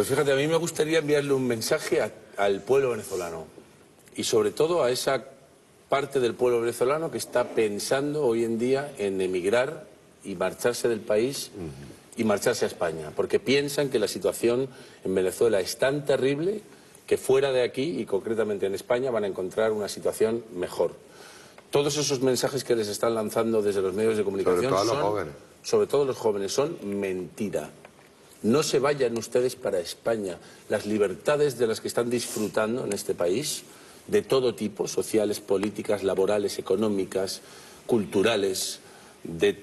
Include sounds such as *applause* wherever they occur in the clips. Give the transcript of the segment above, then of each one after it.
Pues fíjate, a mí me gustaría enviarle un mensaje a- al pueblo venezolano y sobre todo a esa parte del pueblo venezolano que está pensando hoy en día en emigrar y marcharse del país y marcharse a España, porque piensan que la situación en Venezuela es tan terrible que fuera de aquí y concretamente en España van a encontrar una situación mejor. Todos esos mensajes que les están lanzando desde los medios de comunicación todo a los son, jóvenes. sobre todo los jóvenes, son mentira. No se vayan ustedes para España. Las libertades de las que están disfrutando en este país, de todo tipo, sociales, políticas, laborales, económicas, culturales, de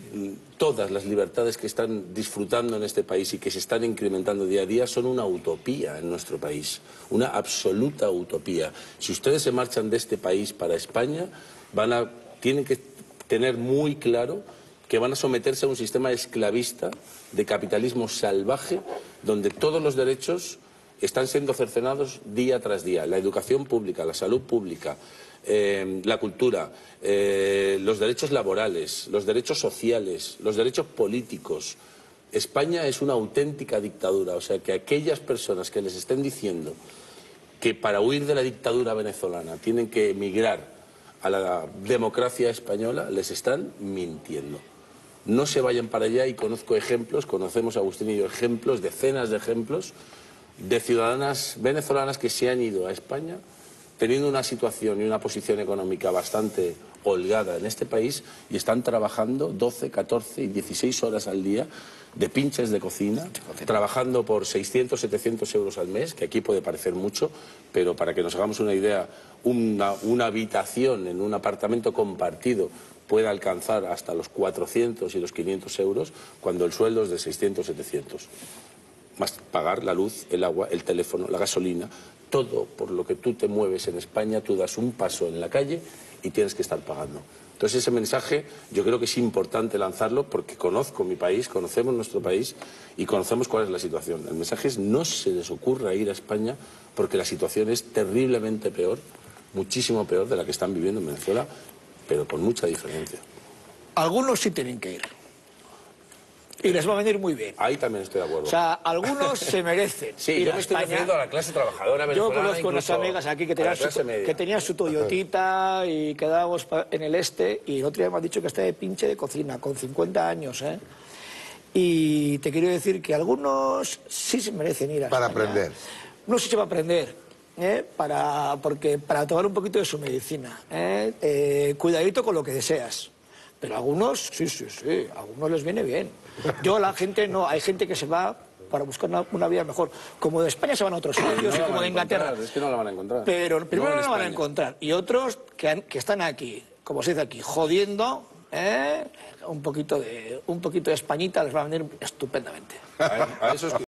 todas las libertades que están disfrutando en este país y que se están incrementando día a día, son una utopía en nuestro país, una absoluta utopía. Si ustedes se marchan de este país para España, van a, tienen que tener muy claro que van a someterse a un sistema esclavista de capitalismo salvaje donde todos los derechos están siendo cercenados día tras día. La educación pública, la salud pública, eh, la cultura, eh, los derechos laborales, los derechos sociales, los derechos políticos. España es una auténtica dictadura. O sea que aquellas personas que les estén diciendo que para huir de la dictadura venezolana tienen que emigrar a la democracia española, les están mintiendo. No se vayan para allá y conozco ejemplos, conocemos Agustín y yo ejemplos, decenas de ejemplos de ciudadanas venezolanas que se han ido a España teniendo una situación y una posición económica bastante holgada en este país y están trabajando 12, 14 y 16 horas al día de pinches de cocina, trabajando por 600, 700 euros al mes, que aquí puede parecer mucho, pero para que nos hagamos una idea, una, una habitación en un apartamento compartido puede alcanzar hasta los 400 y los 500 euros cuando el sueldo es de 600, 700 más pagar la luz, el agua, el teléfono, la gasolina, todo por lo que tú te mueves en España, tú das un paso en la calle y tienes que estar pagando. Entonces ese mensaje yo creo que es importante lanzarlo porque conozco mi país, conocemos nuestro país y conocemos cuál es la situación. El mensaje es no se les ocurra ir a España porque la situación es terriblemente peor, muchísimo peor de la que están viviendo en Venezuela, pero con mucha diferencia. Algunos sí tienen que ir. Y les va a venir muy bien. Ahí también estoy de acuerdo. O sea, algunos se merecen *laughs* sí, ir yo a me estoy España. refiriendo a la clase trabajadora Yo conozco unas amigas aquí que tenían, su, que tenían su Toyotita y quedábamos en el este y el otro día me han dicho que está de pinche de cocina, con 50 años, ¿eh? Y te quiero decir que algunos sí se merecen ir a Para España. aprender. No sé si va a aprender, ¿eh? para, porque, para tomar un poquito de su medicina. ¿eh? Eh, cuidadito con lo que deseas. Pero a algunos, sí, sí, sí, a algunos les viene bien. Yo, la gente, no, hay gente que se va para buscar una, una vida mejor. Como de España se van a otros sitios, No y como de a Inglaterra. Es que no la van a encontrar. Pero primero No la van a encontrar. Y otros que, han- que están aquí, como se dice aquí, jodiendo, ¿eh? un, poquito de, un poquito de españita les va a venir estupendamente. A, a esos que-